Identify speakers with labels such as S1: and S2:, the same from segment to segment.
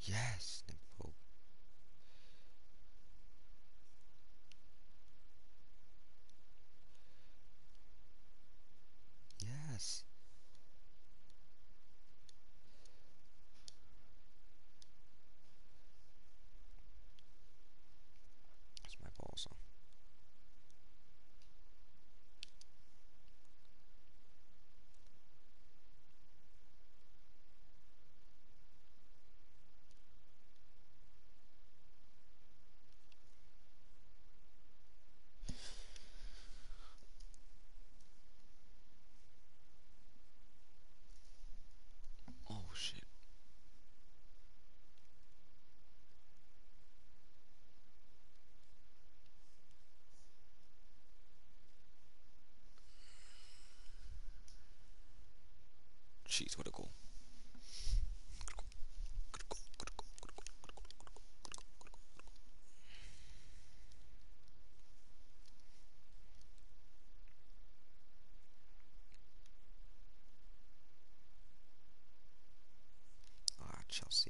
S1: Yes, sheets with a goal. Ah, Chelsea.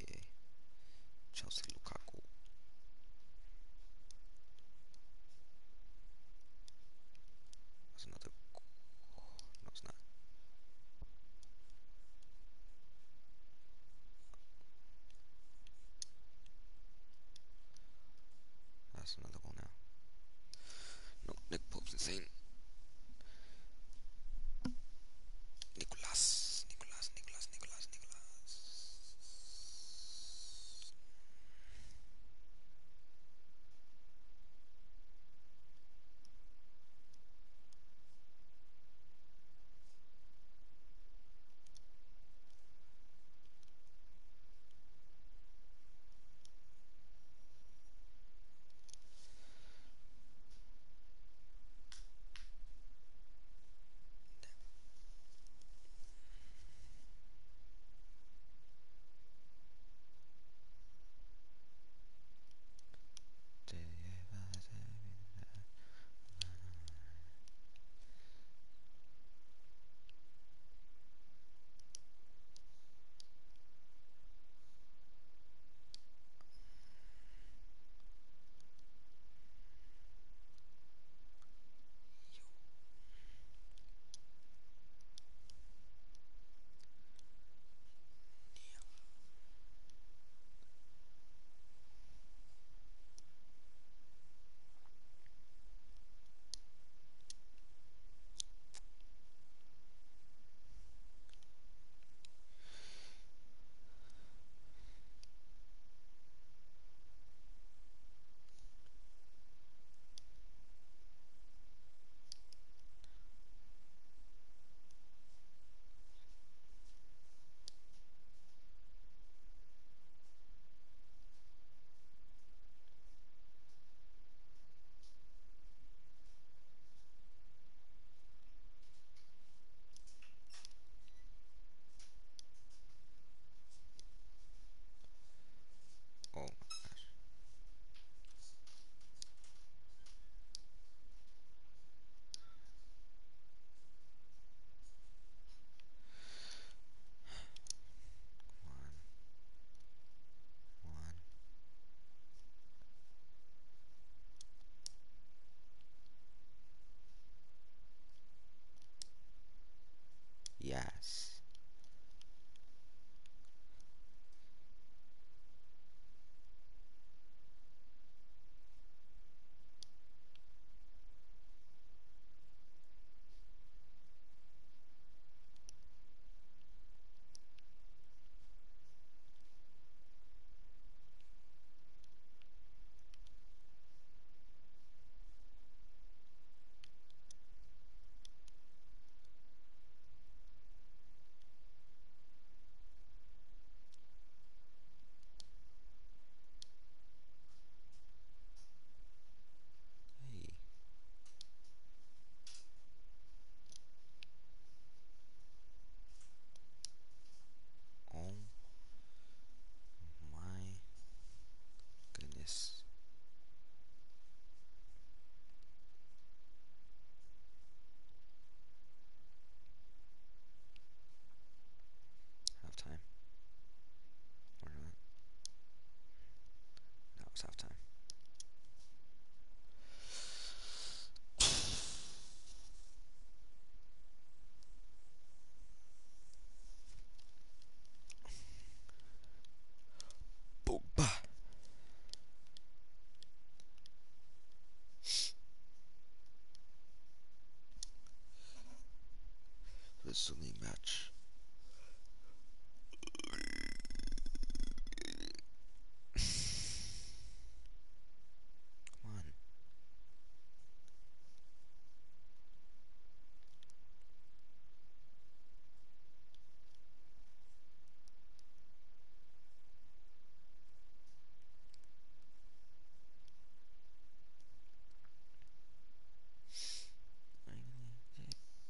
S1: Only match.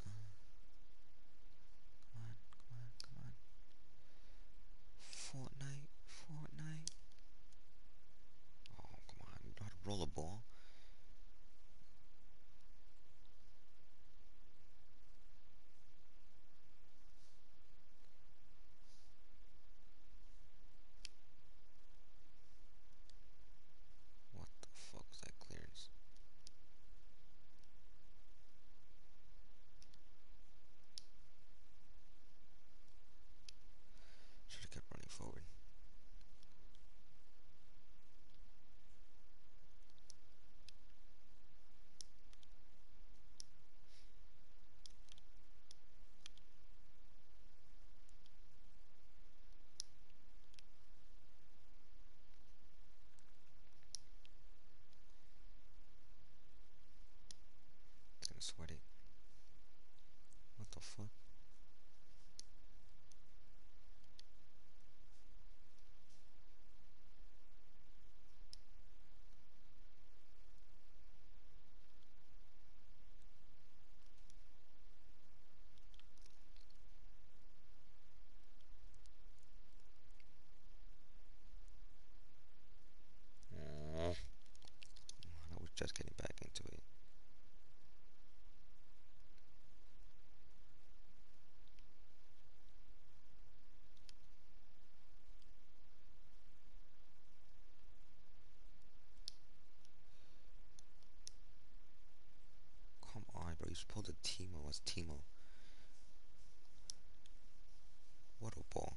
S1: Come on. Come on, come on, come on. Fortnite, Fortnite. Oh, come on. You know how to roll a ball? What the fuck was that clearance? Should have kept running forward. Gonna sweat it. What the bro. You pulled a Timo. What's Timo? What a ball.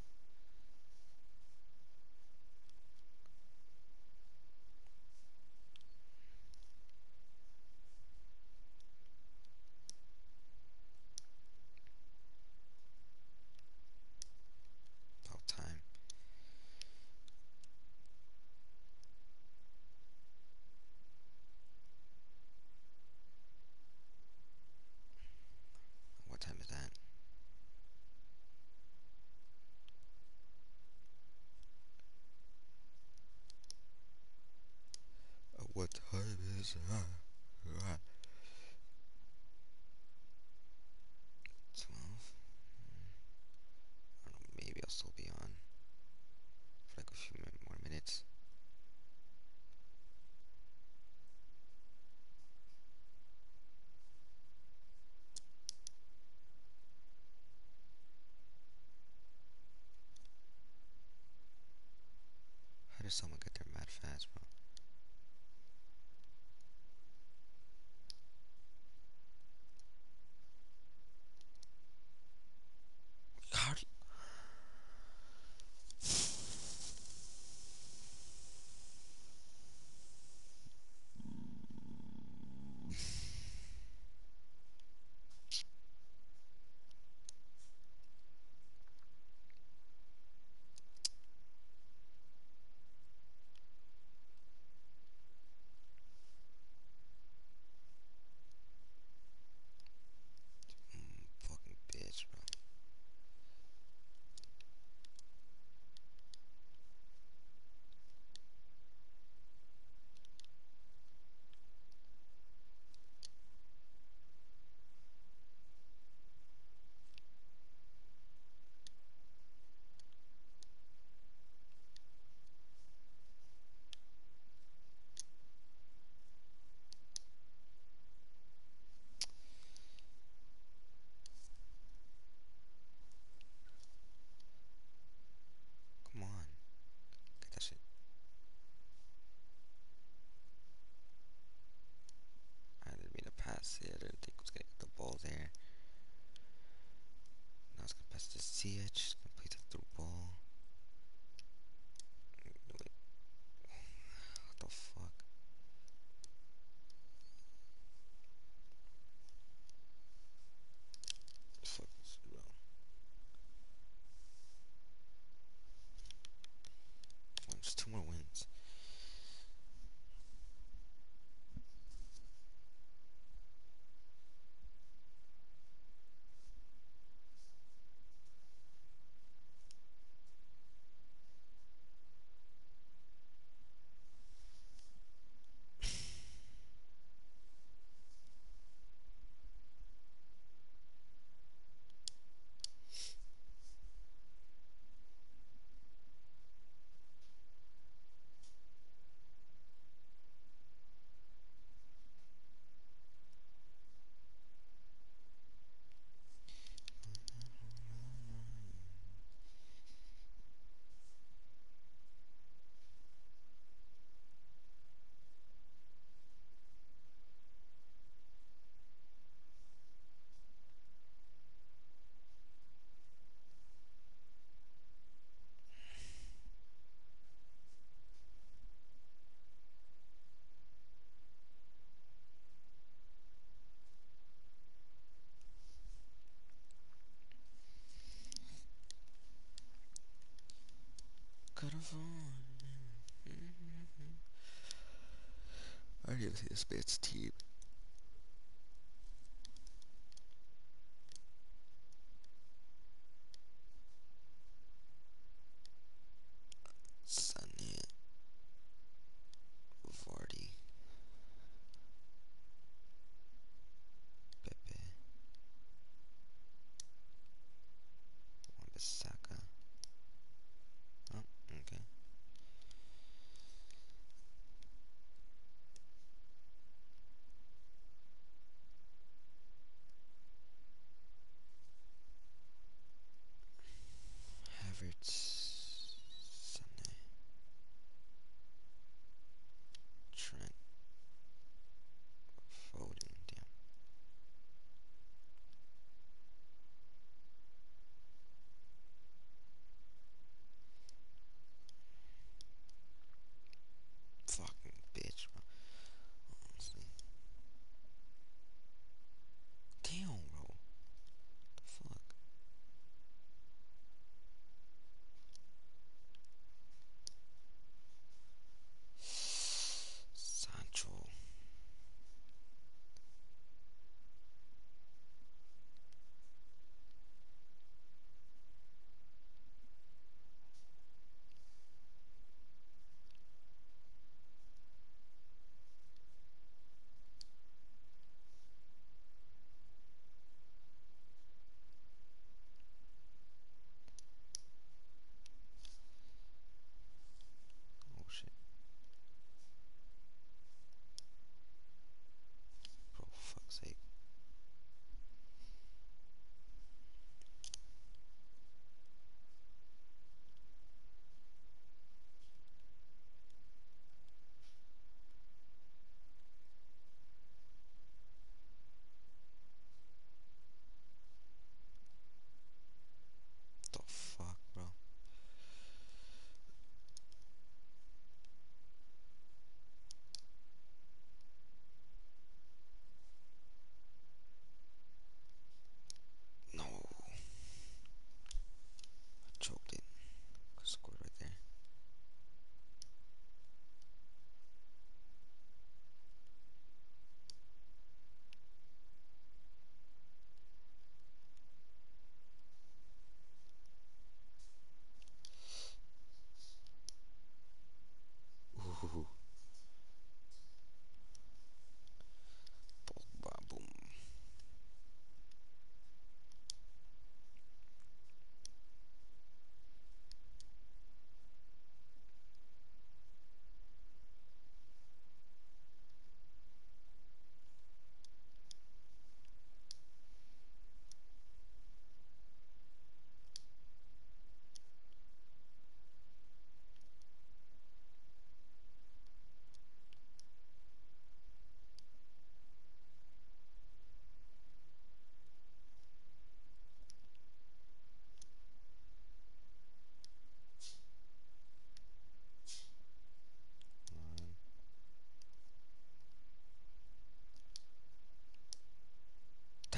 S1: Twelve. Maybe I'll still be on for like a few more minutes. How does someone Could have I need to see this bit's team.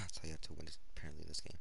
S1: That's how you have to win this, apparently this game.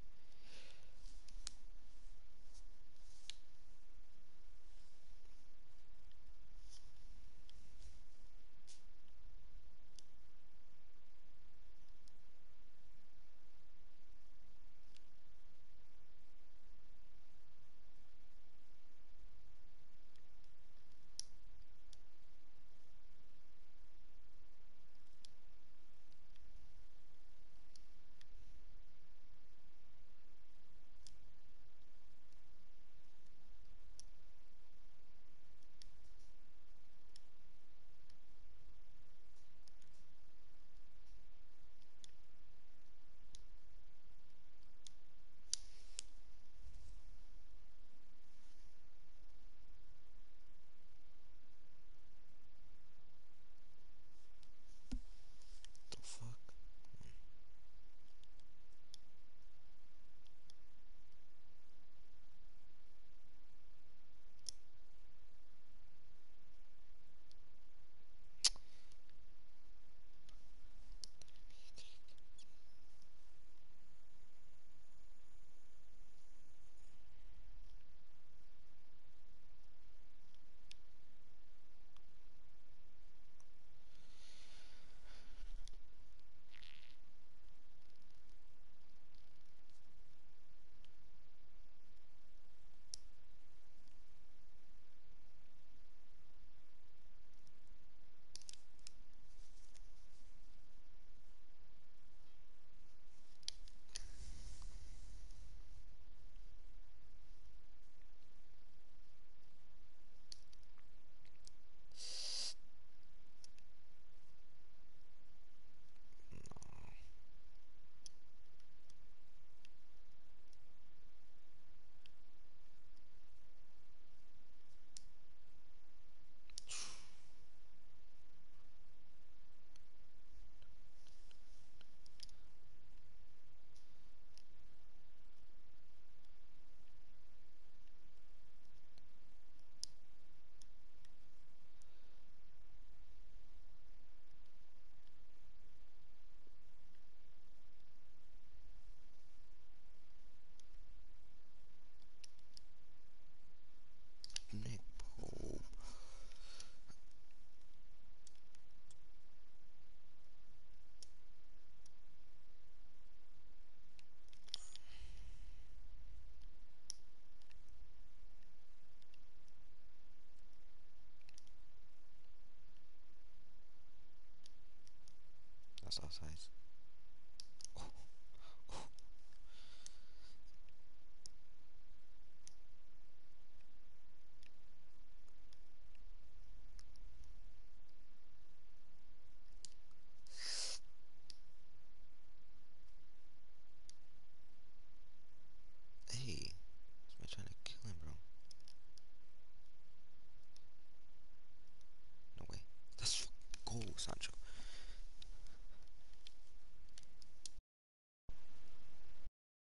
S1: That's offsides.